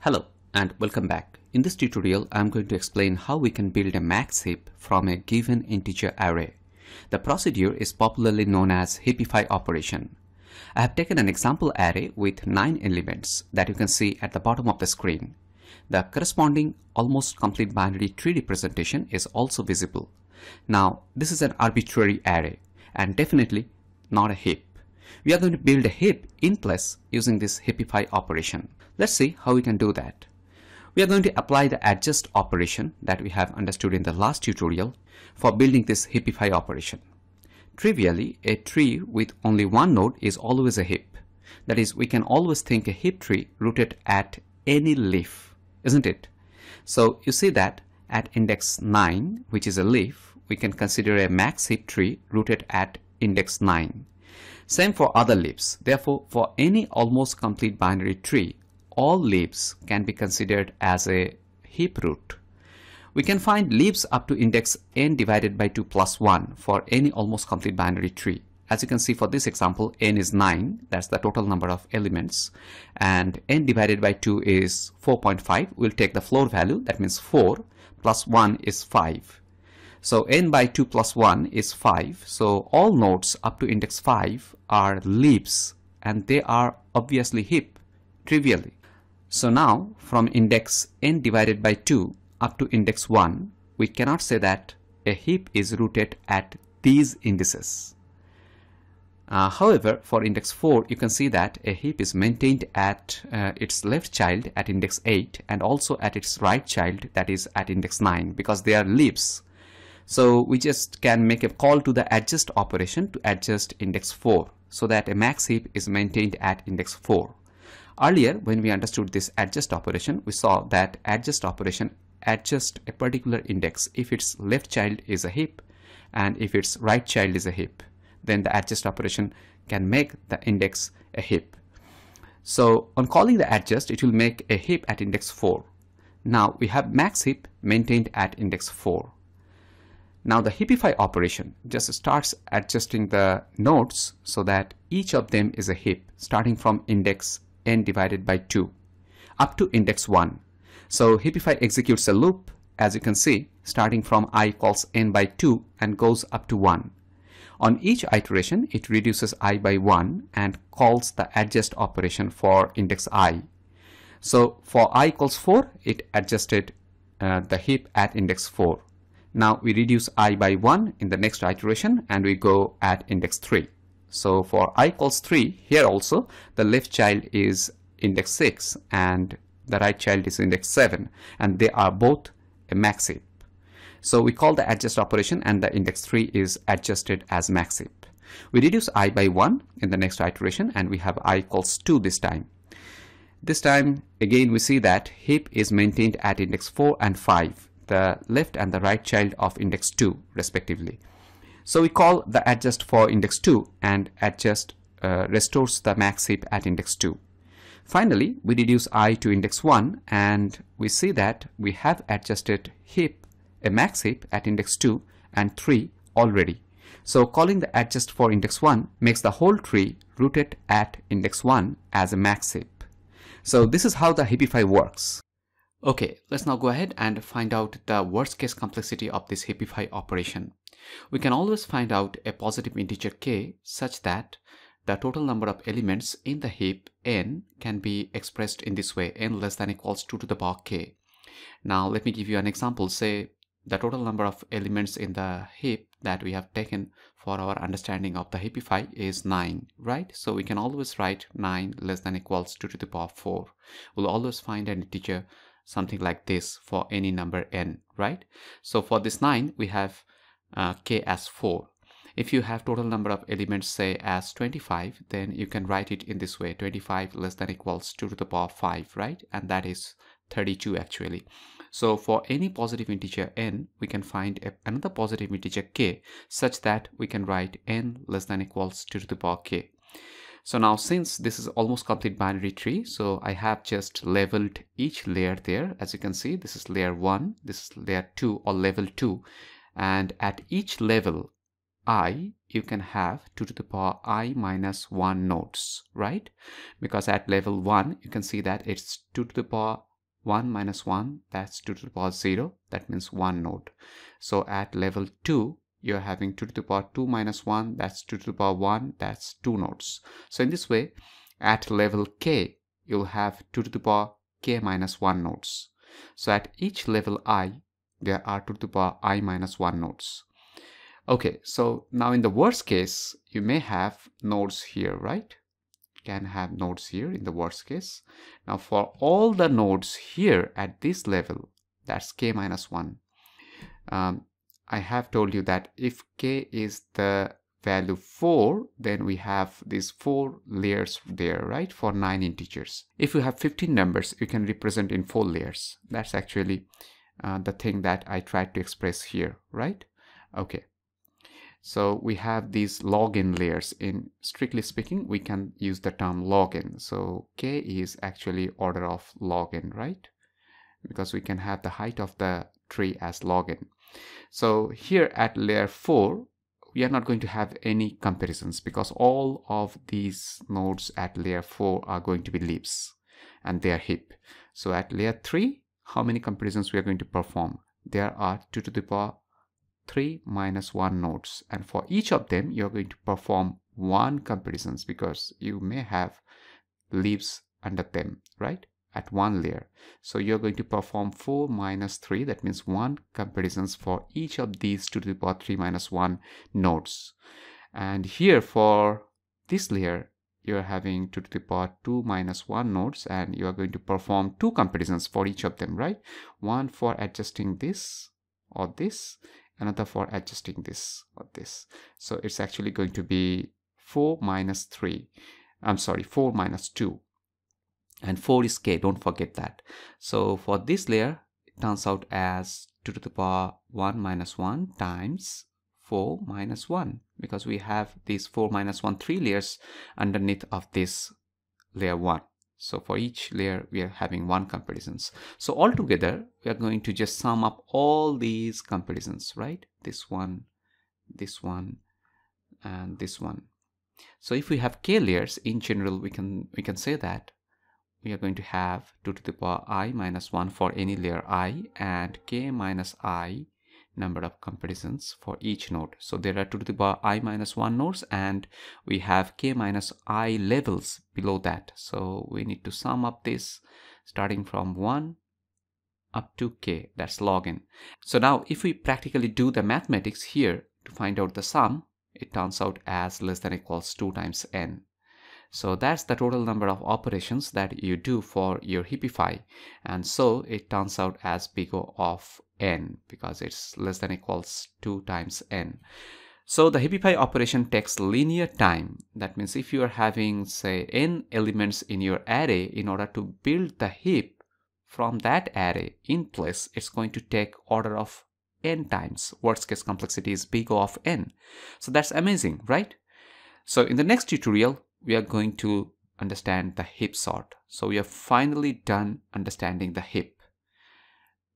Hello and welcome back. In this tutorial, I'm going to explain how we can build a max heap from a given integer array. The procedure is popularly known as heapify operation. I have taken an example array with 9 elements that you can see at the bottom of the screen. The corresponding almost complete binary tree representation is also visible. Now, this is an arbitrary array and definitely not a heap. We are going to build a heap in place using this heapify operation. Let's see how we can do that. We are going to apply the adjust operation that we have understood in the last tutorial for building this heapify operation. Trivially, a tree with only one node is always a heap. That is, we can always think a heap tree rooted at any leaf, isn't it? So you see that at index 9, which is a leaf, we can consider a max heap tree rooted at index 9. Same for other leaves. Therefore, for any almost complete binary tree, all leaves can be considered as a heap root. We can find leaves up to index n divided by 2 plus 1 for any almost complete binary tree. As you can see for this example, n is 9, that's the total number of elements, and n divided by 2 is 4.5. We'll take the floor value, that means 4, plus 1 is 5. So n by 2 plus 1 is 5. So all nodes up to index 5 are leaves and they are obviously heap, trivially. So now from index n divided by 2 up to index 1, we cannot say that a heap is rooted at these indices. Uh, however, for index 4, you can see that a heap is maintained at uh, its left child at index 8 and also at its right child that is at index 9 because they are leaves so we just can make a call to the adjust operation to adjust index 4 so that a max heap is maintained at index 4. Earlier when we understood this adjust operation we saw that adjust operation adjust a particular index if its left child is a heap and if its right child is a heap then the adjust operation can make the index a heap. So on calling the adjust it will make a heap at index 4. Now we have max heap maintained at index 4. Now the heapify operation just starts adjusting the nodes so that each of them is a heap starting from index n divided by 2 up to index 1. So heapify executes a loop as you can see starting from i equals n by 2 and goes up to 1. On each iteration it reduces i by 1 and calls the adjust operation for index i. So for i equals 4 it adjusted uh, the heap at index 4 now we reduce i by 1 in the next iteration and we go at index 3. So for i equals 3, here also the left child is index 6 and the right child is index 7 and they are both a max heap. So we call the adjust operation and the index 3 is adjusted as max heap. We reduce i by 1 in the next iteration and we have i equals 2 this time. This time again we see that heap is maintained at index 4 and 5 the left and the right child of index 2 respectively. So we call the adjust for index 2 and adjust uh, restores the max heap at index 2. Finally, we reduce i to index 1 and we see that we have adjusted heap, a max heap at index 2 and 3 already. So calling the adjust for index 1 makes the whole tree rooted at index 1 as a max heap. So this is how the heapify works. Okay, let's now go ahead and find out the worst case complexity of this heapify operation. We can always find out a positive integer k such that the total number of elements in the heap n can be expressed in this way n less than equals 2 to the power k. Now let me give you an example say the total number of elements in the heap that we have taken for our understanding of the heapify is 9 right so we can always write 9 less than equals 2 to the power 4 we'll always find an integer something like this for any number n, right? So for this 9, we have uh, k as 4. If you have total number of elements say as 25, then you can write it in this way, 25 less than equals 2 to the power 5, right? And that is 32 actually. So for any positive integer n, we can find a, another positive integer k such that we can write n less than equals 2 to the power k. So now since this is almost complete binary tree, so I have just leveled each layer there. As you can see, this is layer 1, this is layer 2 or level 2. And at each level i, you can have 2 to the power i minus 1 nodes, right? Because at level 1, you can see that it's 2 to the power 1 minus 1 that's 2 to the power 0 that means 1 node so at level 2 you're having 2 to the power 2 minus 1 that's 2 to the power 1 that's 2 nodes so in this way at level k you'll have 2 to the power k minus 1 nodes so at each level i there are 2 to the power i minus 1 nodes okay so now in the worst case you may have nodes here right can have nodes here in the worst case. Now for all the nodes here at this level, that's k minus 1. Um, I have told you that if k is the value 4, then we have these 4 layers there, right, for 9 integers. If you have 15 numbers, you can represent in 4 layers. That's actually uh, the thing that I tried to express here, right? Okay. So we have these log n layers. In strictly speaking, we can use the term log n. So k is actually order of log n, right? Because we can have the height of the tree as log n. So here at layer 4, we are not going to have any comparisons because all of these nodes at layer 4 are going to be leaves and they are heap. So at layer 3, how many comparisons we are going to perform? There are 2 to the power 3 minus 1 nodes and for each of them you're going to perform one comparisons because you may have leaves under them right at one layer. So you're going to perform 4 minus 3 that means 1 comparisons for each of these 2 to the power 3 minus 1 nodes. And here for this layer you're having 2 to the power 2 minus 1 nodes and you are going to perform two comparisons for each of them right? One for adjusting this or this another for adjusting this or this. So it's actually going to be 4 minus 3 i'm sorry 4 minus 2 and 4 is k don't forget that so for this layer it turns out as 2 to the power 1 minus 1 times 4 minus 1 because we have these 4 minus 1 three layers underneath of this layer 1 so for each layer, we are having one comparisons. So altogether, we are going to just sum up all these comparisons, right? This one, this one, and this one. So if we have k layers, in general, we can we can say that we are going to have 2 to the power i minus 1 for any layer i and k minus i number of comparisons for each node. So there are 2 to the power i minus 1 nodes and we have k minus i levels below that. So we need to sum up this starting from 1 up to k, that's log n. So now if we practically do the mathematics here to find out the sum, it turns out as less than equals 2 times n. So that's the total number of operations that you do for your Heapify. And so it turns out as big O of n because it's less than equals 2 times n. So the Heapify operation takes linear time. That means if you are having say n elements in your array in order to build the heap from that array in place, it's going to take order of n times. Worst case complexity is big O of n. So that's amazing, right? So in the next tutorial, we are going to understand the heap sort. So we are finally done understanding the heap.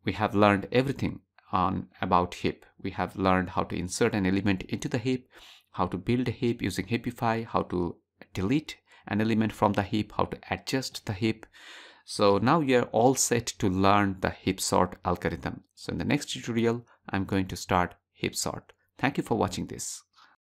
We have learned everything on about heap. We have learned how to insert an element into the heap, how to build a heap using Heapify, how to delete an element from the heap, how to adjust the heap. So now we are all set to learn the heap sort algorithm. So in the next tutorial, I'm going to start heap sort. Thank you for watching this.